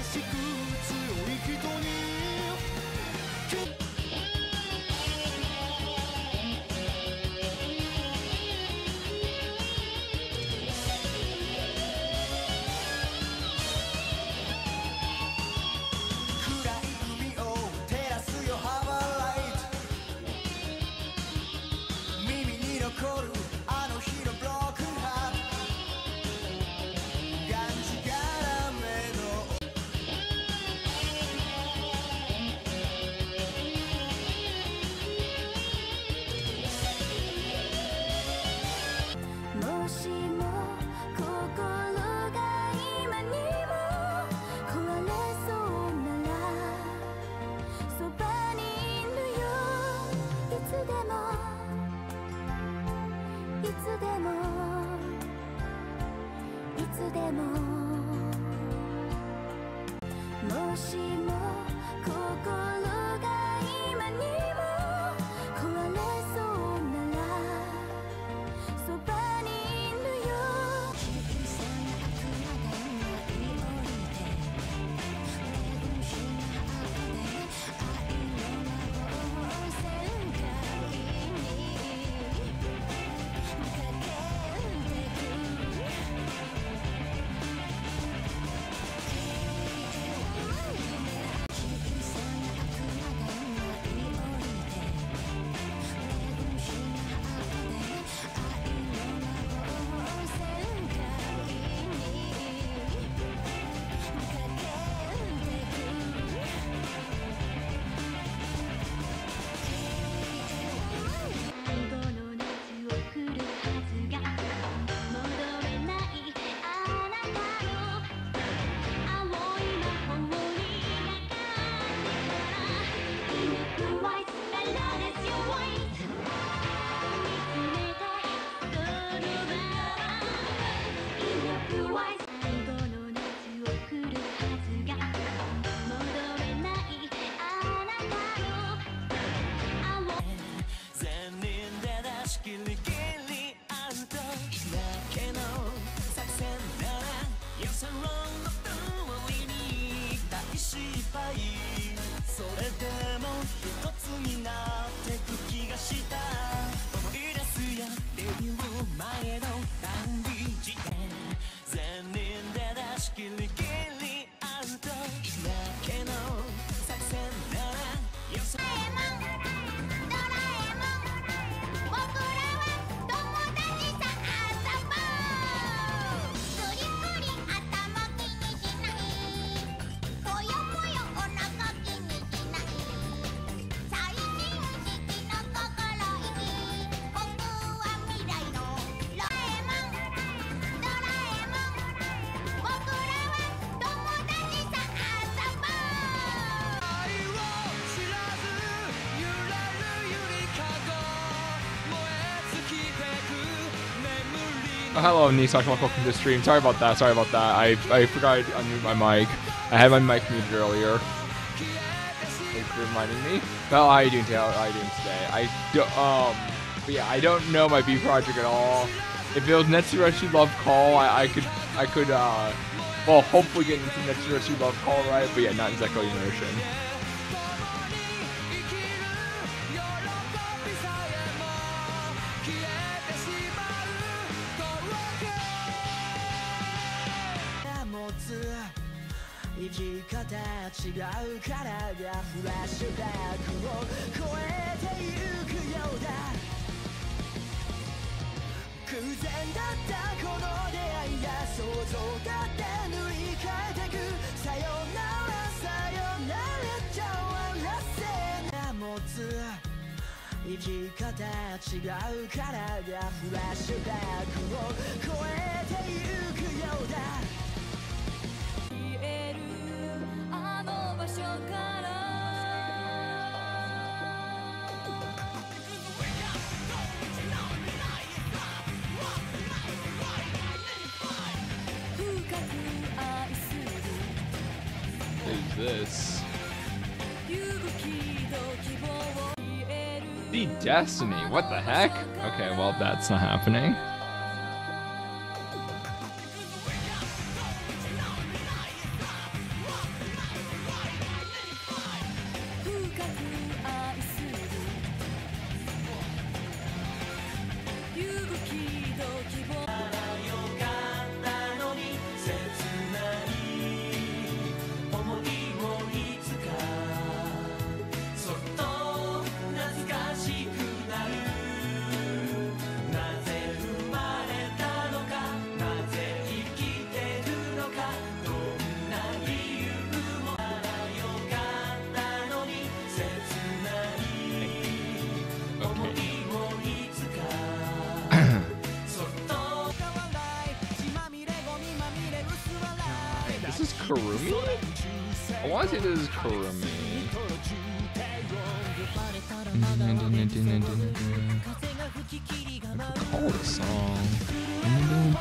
優しく強い人に Oh, hello, Nisash. Welcome to the stream. Sorry about that. Sorry about that. I, I forgot I unmute my mic. I had my mic muted earlier. Thanks for reminding me. Well, how are you doing today? How are you doing today? I do, um, but yeah, I don't know my B project at all. If it was Netsuroshi Love Call, I, I could, I could, uh, well, hopefully get into Netsuroshi Love Call right, but yeah, not Zeko Immersion. 違うカラーがフラッシュバックを Destiny. What the heck? Okay, well, that's not happening.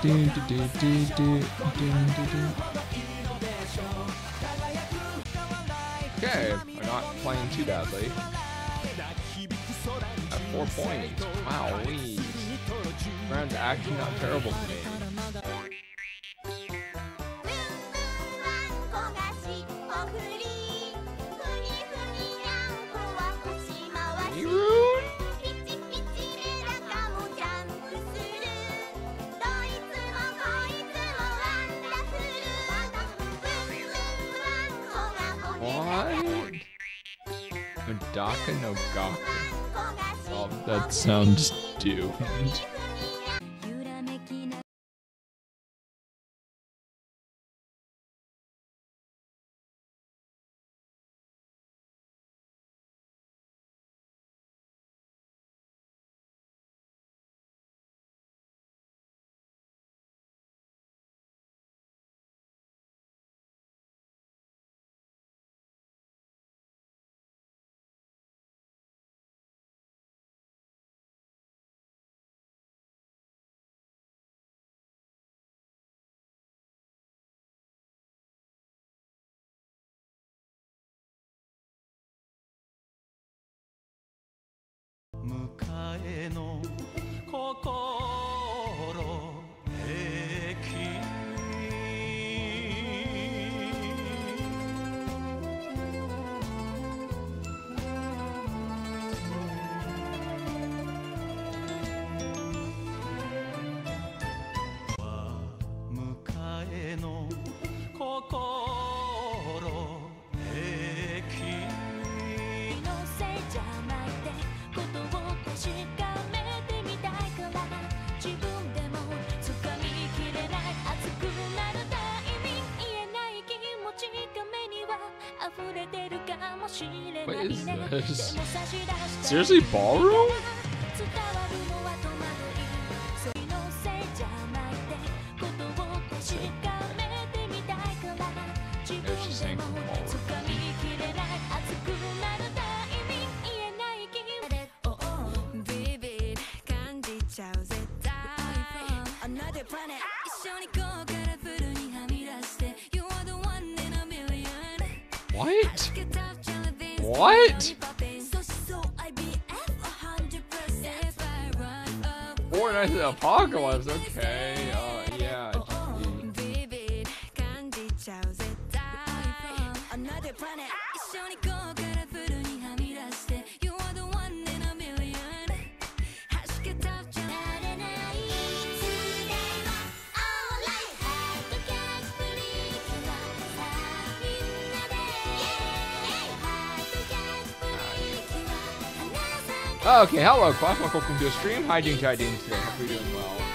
Okay, we're not playing too badly. At four points. Wow, we're actually not terrible to me. Daka no Gaka. Oh, that sounds doomed. What is this? Seriously, ballroom? Okay, hello, class. Welcome to the stream. Hi, Ding Chai Ding today. Hope you're doing well.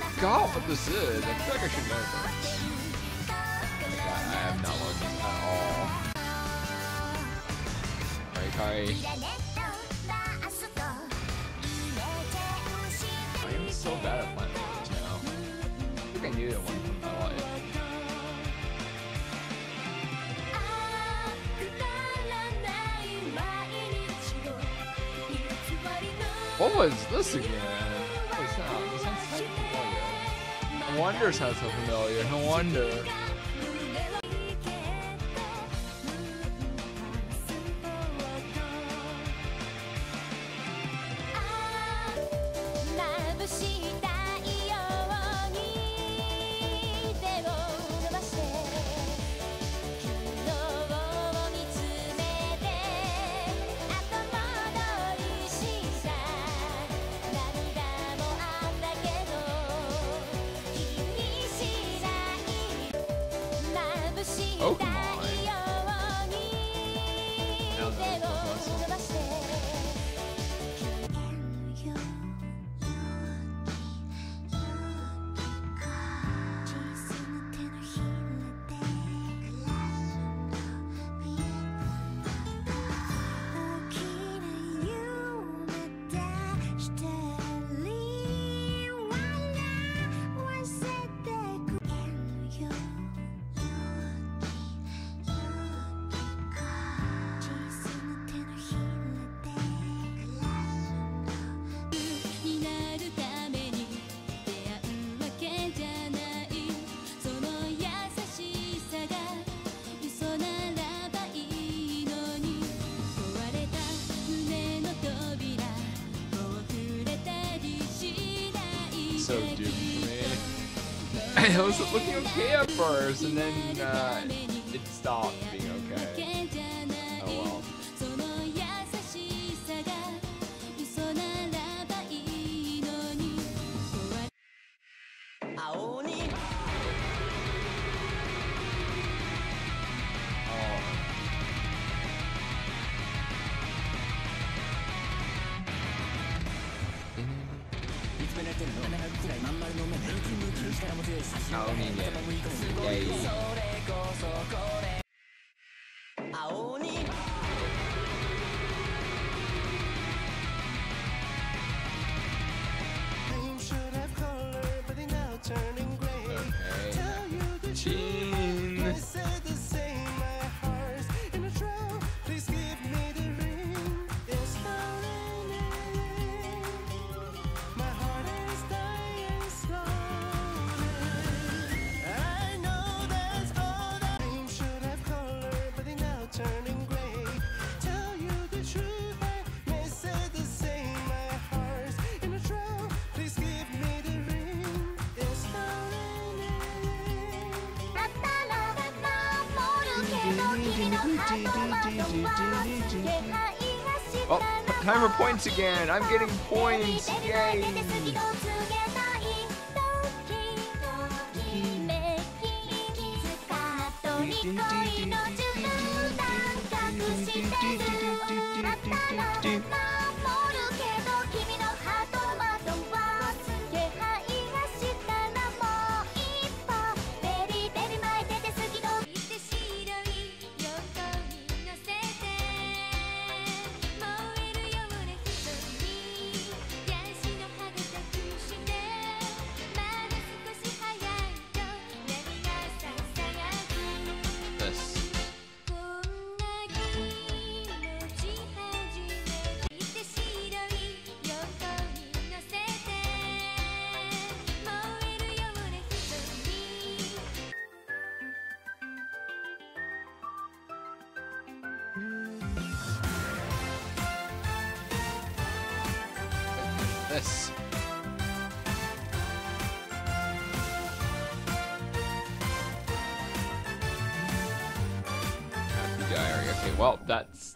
forgot what this is. I feel like I should know this. Yeah, I have not learned this at all. Alright, I am so bad at playing this now. I think I knew that one my life. What was this again? wonder sounds so familiar. No wonder. I was looking okay at first, and then uh, Oh, timer points again. I'm getting points. Yay. This. Happy diary. Okay, well, that's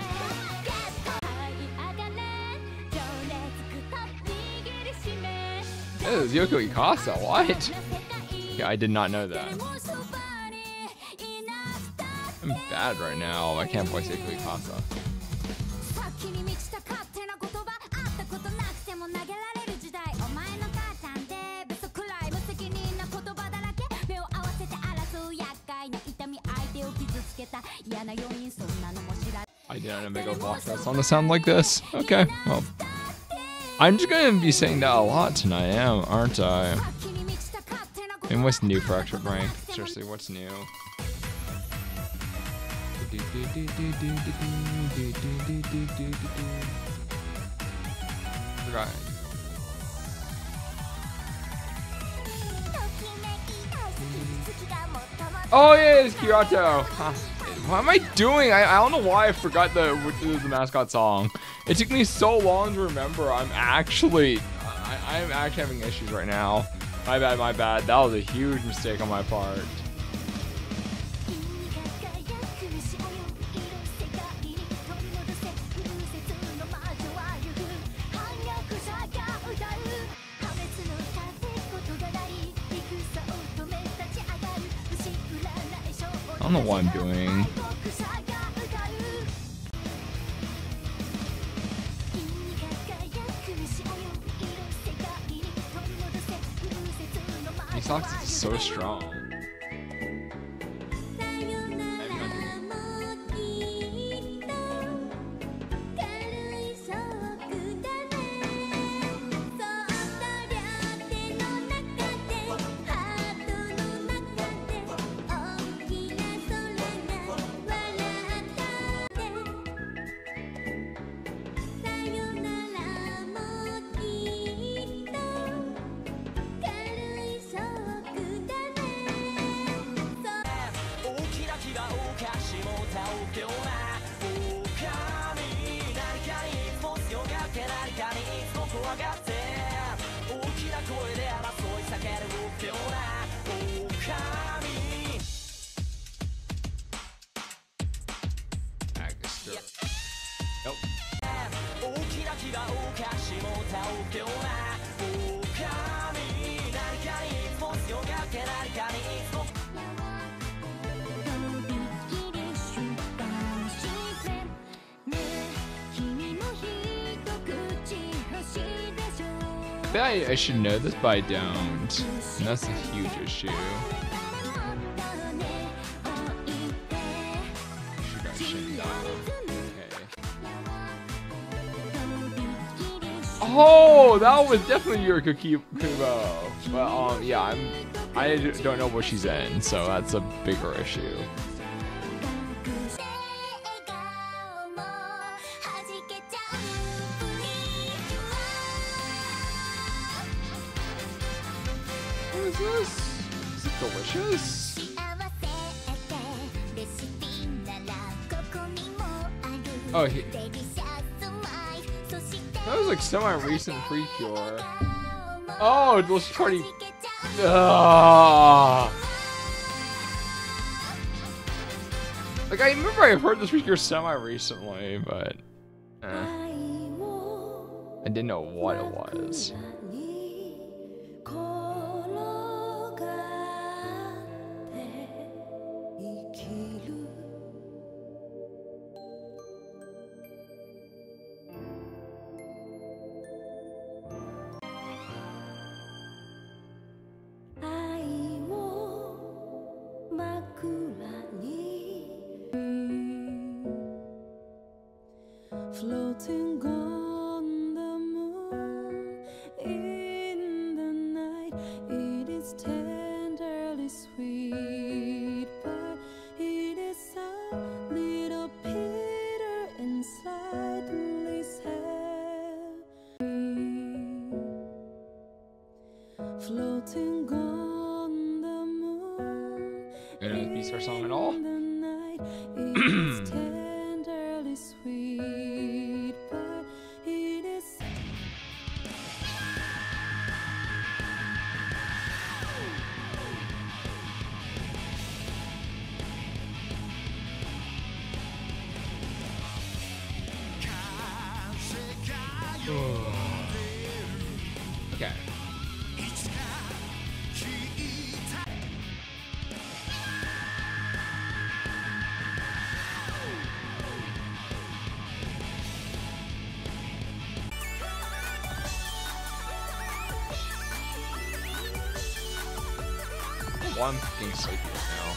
Oh, it Yoko Hikasa, what? Yeah, I did not know that. I'm bad right now. I can't voice Yoko Hikasa. I didn't know a Block that's on the sound like this. Okay, well, I'm just going to be saying that a lot tonight, am, aren't I? And what's new, Fracture Brain? Seriously, what's new? Right. Oh yeah, it's Kyoto! Huh. What am I doing? I, I don't know why I forgot the the mascot song. It took me so long to remember. I'm actually, I, I'm actually having issues right now. My bad, my bad. That was a huge mistake on my part. I don't know what I'm doing. so strong. Socks are so strong. Agster. Nope. I feel like I should know this, but I don't. And that's a huge issue. Oh, that was definitely Yurika Kubo. But um, yeah, I'm. I don't know what she's in, so that's a bigger issue. semi recent pre cure. Oh, was pretty. Ugh. Like, I remember I heard this Precure semi recently, but. Eh. I didn't know what it was. to. really sleepy right now.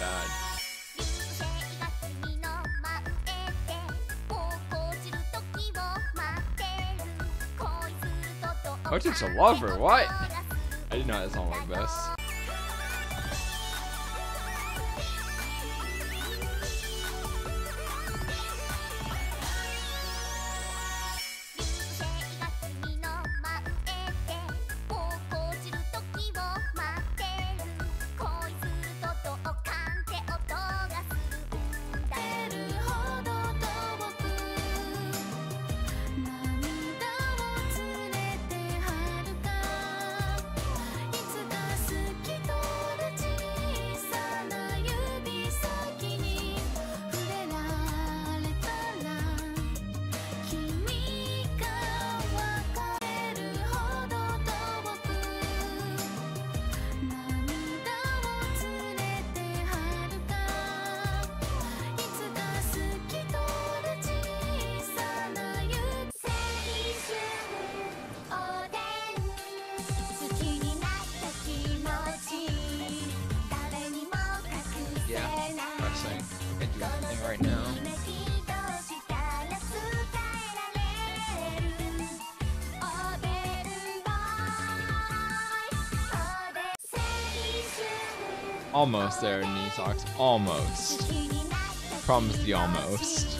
Bad. Merchants a lover, what? I didn't know that song like this. almost there, knee socks. Almost. Promise the almost.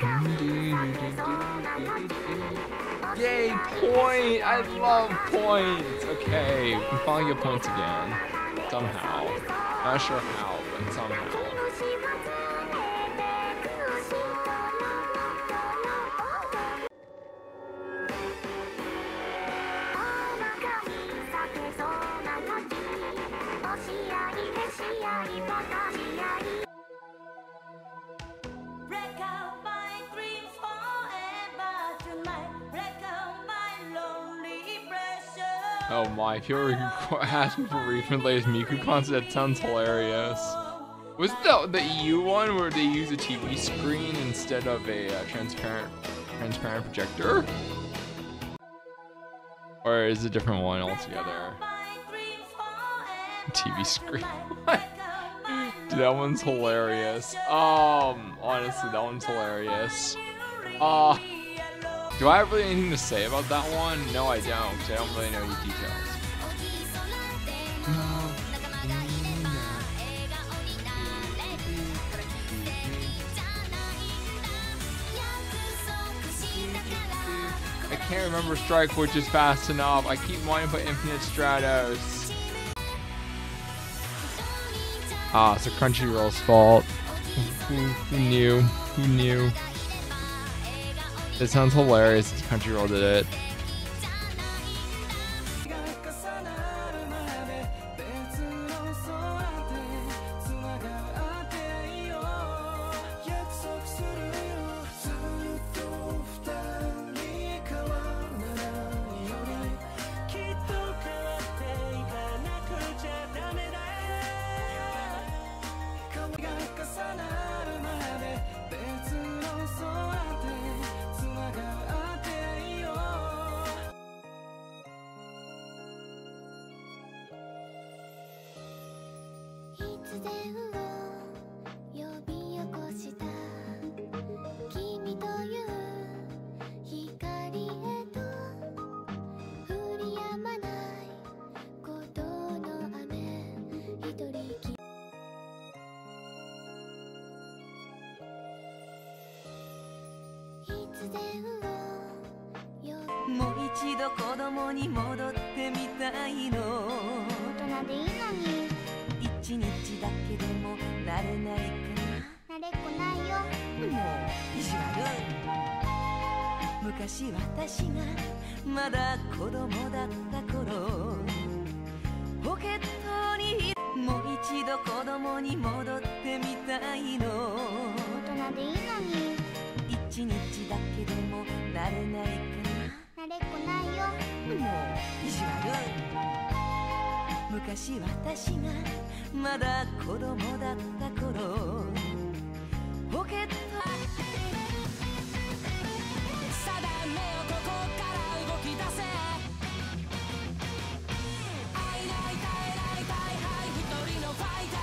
Yay, point! I love points! Okay, we finally get points again. Somehow. Not sure how, but somehow. My, if you're asking for refund latest Miku concert, that sounds hilarious. Was the the EU one where they use a TV screen instead of a uh, transparent transparent projector? Or is it a different one altogether? TV screen. Dude, that one's hilarious. Um, honestly, that one's hilarious. Uh, do I have really anything to say about that one? No, I don't, 'cause I don't really know the details. I can't remember Strike Witches fast enough. I keep wanting to put Infinite Stratos. Ah, it's a Crunchyroll's fault. Who, who knew? Who knew? It sounds hilarious. Crunchyroll did it. 慣れっこないよ。なもう意地悪。昔私がまだ子供だった頃ポケットにもう一度子供に戻ってみたいの。大人でいいのに。一日だけでも慣れないか慣れっこないよ。なもう意地悪。昔私がまだ子供だった頃ポケット定めよここから動き出せ会えない耐えない大敗一人のファイター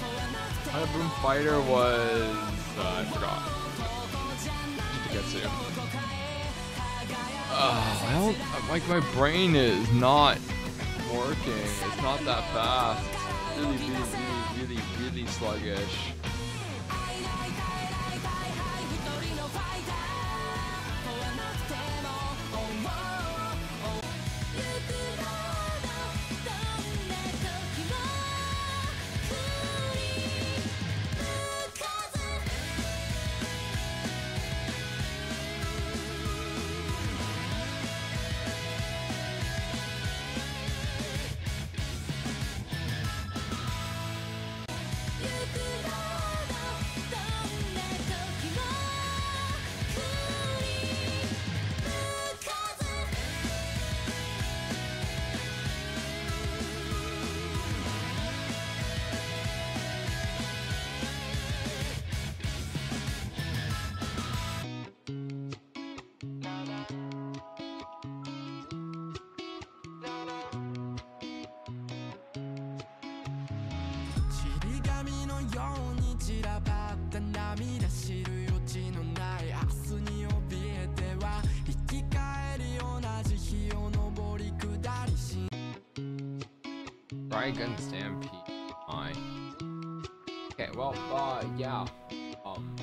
問わなくて How Boom Fighter was. Uh, I forgot. Jujutsu. Uh, I don't. Like, my brain is not working. It's not that fast. It's really, really, really, really, really sluggish. You 紙のように散らばった涙知る余地のない明日に怯えては生き返り同じ日を登り下りし Dragon Stampede. Fine. Okay, well, uh, yeah. Um.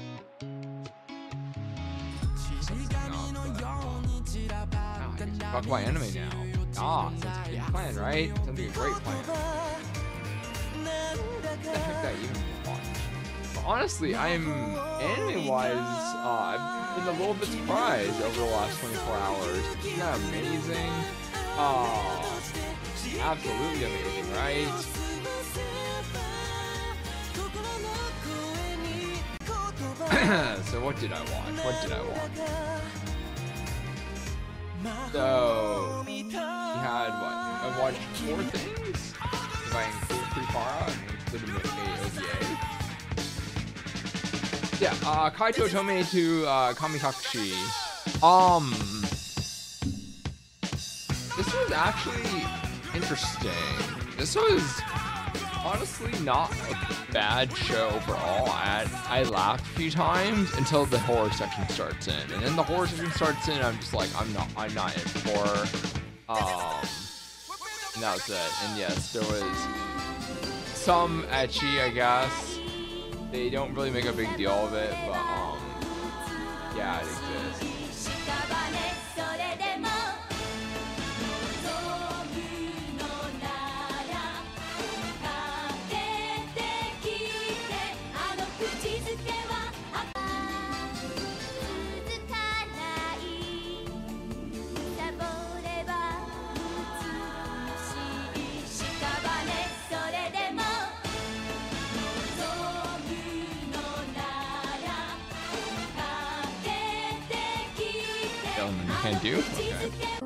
Origami no yo ni chirabatta Ah, I guess talk about anime now. Ah, sounds like a good plan, right? Sounds like a great plan. Honestly, I'm anime-wise, uh, I've been a little bit surprised over the last 24 hours. Isn't that amazing? Oh, absolutely amazing, right? so what did I watch? What did I watch? So we had what? I watched four things. Yeah, uh, Kaito Tome to uh, Kamikakushi. Um, this was actually interesting. This was honestly not a bad show overall. I I laughed a few times until the horror section starts in, and then the horror section starts in. And I'm just like, I'm not, I'm not in for. Um, and that was it. And yes, there was some ecchi, I guess. They don't really make a big deal of it, but um, yeah, it exists. Do. Okay.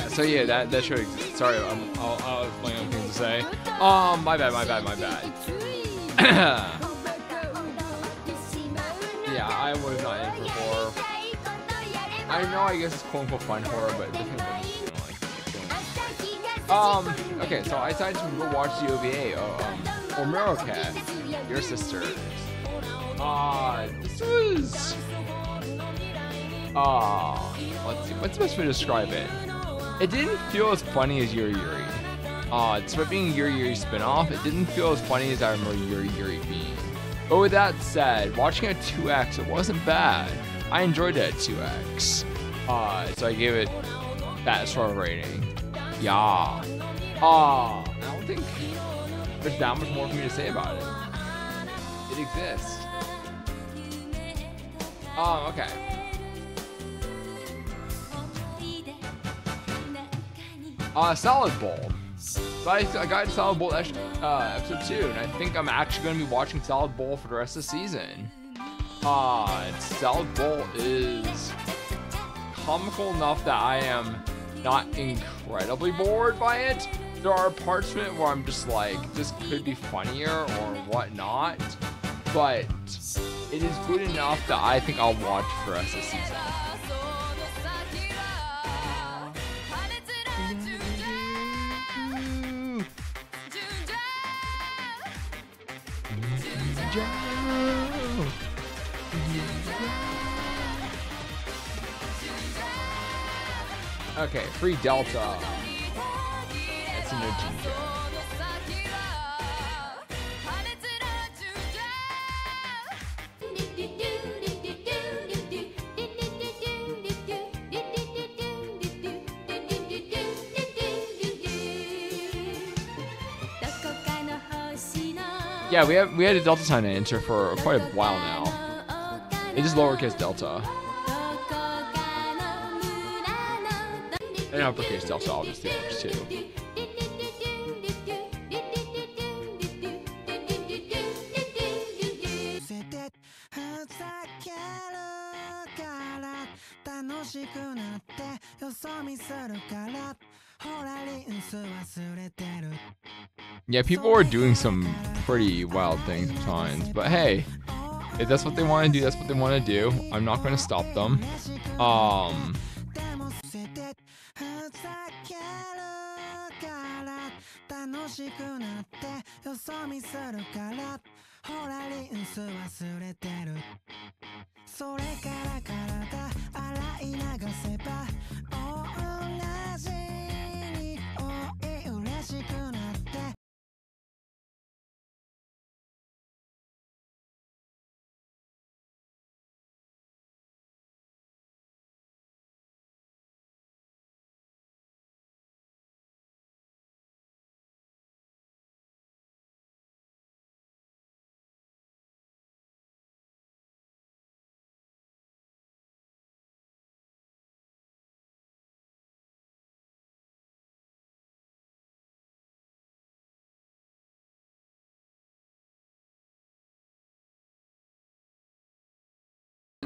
Yeah, so yeah, that that show exists. Sorry, I'm, I'll, I'll have to say. Um, my bad, my bad, my bad. yeah, I was not in for horror. I know, I guess it's quote unquote fun horror, but it great. Um, okay, so I decided to go watch the OVA, uh, um, Omuro-ke, your sister. Uh, this was. Uh, let's see, what's the best way to describe it? It didn't feel as funny as Yuru Yuri. Uh, despite being a Yuru Yuri spin-off, it didn't feel as funny as I remember Yuru Yuri being. But with that said, watching at 2x, it wasn't bad. I enjoyed it at 2x. Uh, so I gave it that sort of rating. Yeah. Uh, I don't think there's that much more for me to say about it. It exists. Um, okay. Uh, Salad Bowl. So I, I got Salad Bowl uh, episode two, and I think I'm actually going to be watching Salad Bowl for the rest of the season. Uh, Salad Bowl is comical enough that I am not incredibly bored by it. There are parts of it where I'm just like, this could be funnier or whatnot, but it is good enough that I think I'll watch for the rest of the season. Okay, free Delta. That's new ginger. Yeah, we have we had a Delta sign to enter for quite a while now. It's lowercase delta. and applications also obviously works too. Yeah, people were doing some pretty wild things at times, but hey, if that's what they want to do, that's what they want to do. I'm not going to stop them. Um, しくなってよそ見するからほらリンス忘れてる。それから体洗い流せば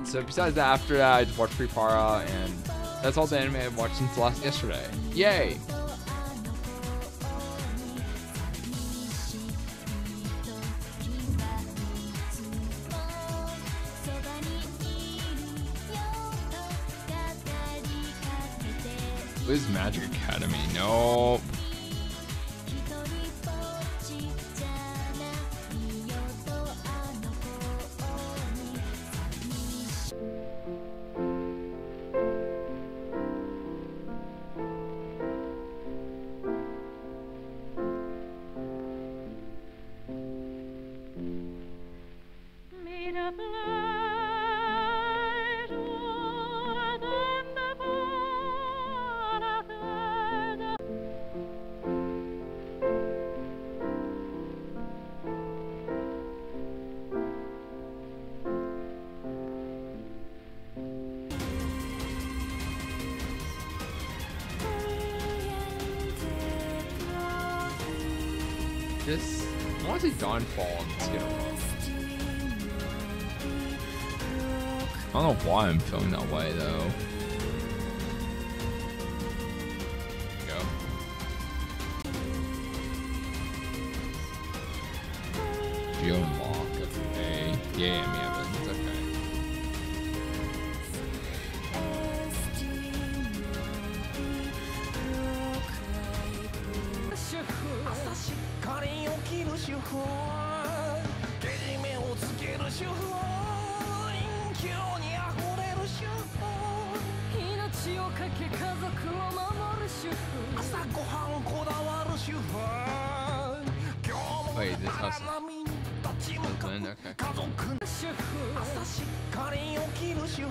so besides that, after that, I just watched PriPara, and that's all the anime I've watched since last yesterday. Yay! Wiz Magic Academy. Nope. This, I want to say Dawnfall on Skittle. I don't know why I'm feeling that way though.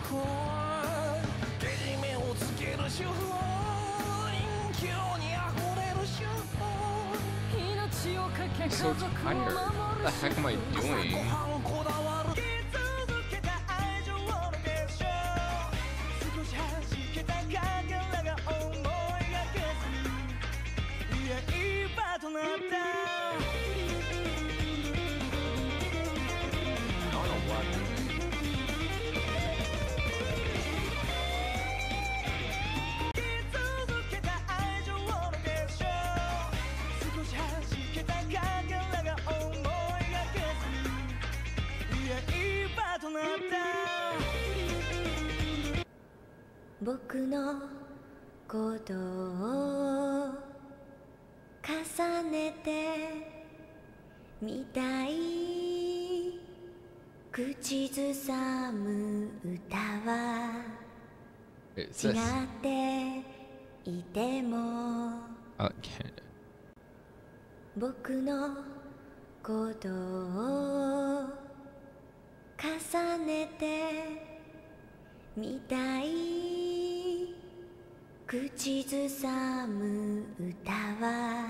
くけじめをつけるにあふれる命をかけ家族を守る this. っていても」Okay. 僕のことを重ねてみたい口ずさむ歌は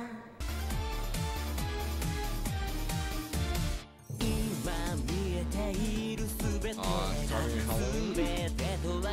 今見えているすべて Uh, starting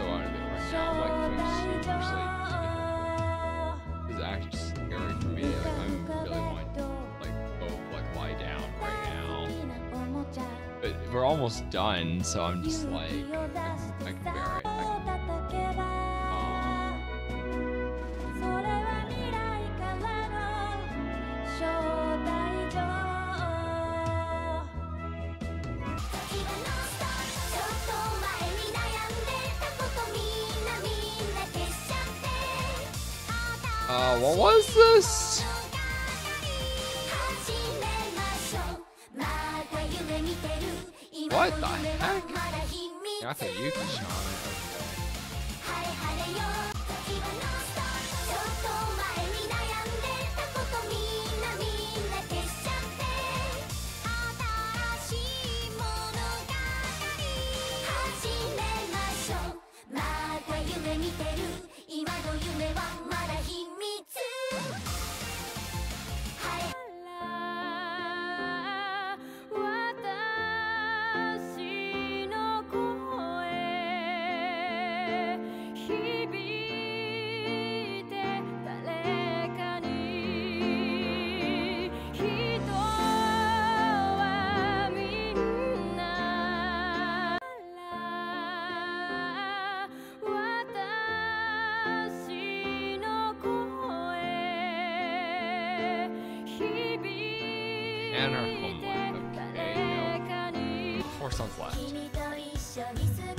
so out of it right now. I'm super sleepy. This is actually scary for me. Like I'm really to like go like lie down right now. But we're almost done, so I'm just like I, I can bear it. Uh, what was this? What the heck? Got the Yuki Shaman. 緒にす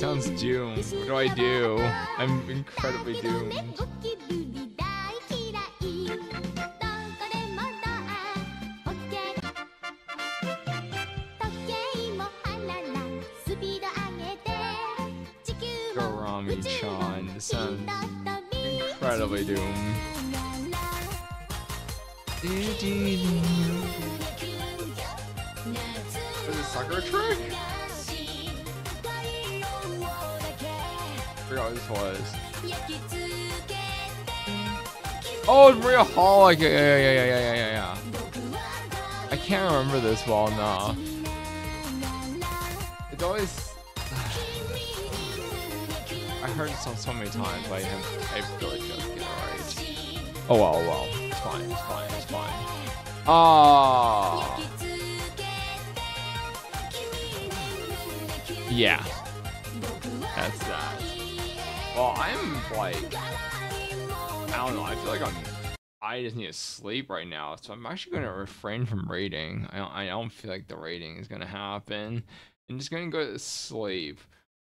sounds doomed. What do I do? I'm incredibly doomed. Oh, it's Maria Holic. Like, yeah, yeah, yeah, yeah, yeah, yeah, yeah. I can't remember this well enough. It's always. I heard it so, so many times, like I don't get it right. Oh well, oh well. It's fine, it's fine, it's fine. Ah. Yeah. That's that. Well, I'm like, I don't know. I feel like I'm. I just need to sleep right now, so I'm actually going to refrain from rating. I don't, I don't feel like the rating is going to happen. I'm just going to go to sleep.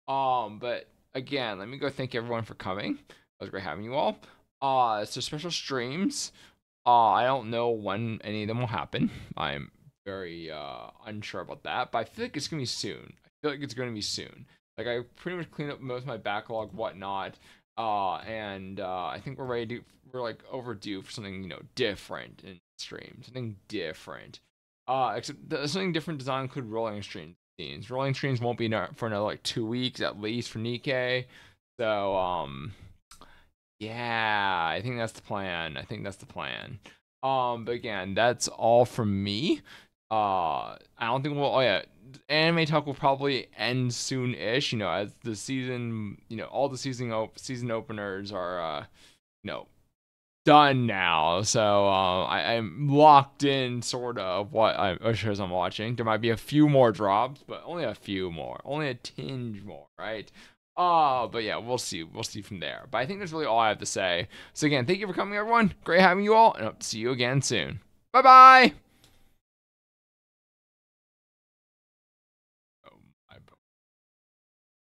Um, but again, let me go thank everyone for coming. It was great having you all. Uh, so special streams. Uh, I don't know when any of them will happen. I'm very uh unsure about that, but I feel like it's gonna be soon. I feel like it's going to be soon. Like I pretty much cleaned up most of my backlog, whatnot, uh, and uh, I think we're ready to. We're like overdue for something you know different in stream, something different. Uh, except something different design include rolling streams. Scenes. Rolling streams won't be for another like two weeks at least for Nikkei. So um, yeah, I think that's the plan. I think that's the plan. Um, but again, that's all from me. Uh, I don't think we'll. Oh yeah, anime talk will probably end soon-ish. You know, as the season, you know, all the season op- season openers are, uh, you know, done now. So uh, I, I'm locked in, sort of, what I, what shows I'm watching. There might be a few more drops, but only a few more, only a tinge more, right? Uh, but yeah, we'll see. We'll see from there. But I think that's really all I have to say. So again, thank you for coming, everyone. Great having you all, and hope to see you again soon. Bye bye.